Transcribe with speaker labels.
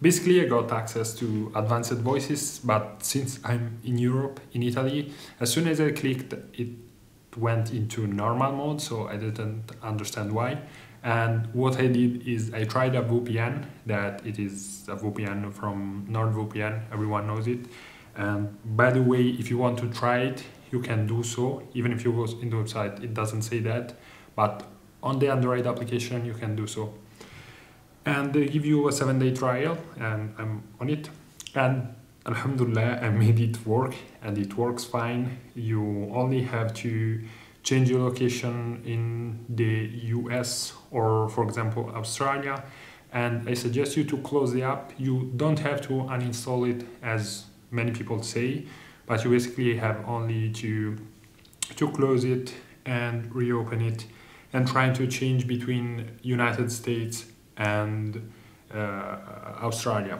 Speaker 1: basically I got access to advanced voices, but since I'm in Europe, in Italy, as soon as I clicked, it went into normal mode, so I didn't understand why. And what I did is I tried a VPN, that it is a VPN from NordVPN, everyone knows it. And by the way, if you want to try it, you can do so. Even if you go into the website, it doesn't say that. But on the Android application, you can do so. And they give you a seven day trial, and I'm on it. And Alhamdulillah, I made it work, and it works fine. You only have to change your location in the US or, for example, Australia. And I suggest you to close the app. You don't have to uninstall it as many people say, but you basically have only to to close it and reopen it and trying to change between United States and uh, Australia.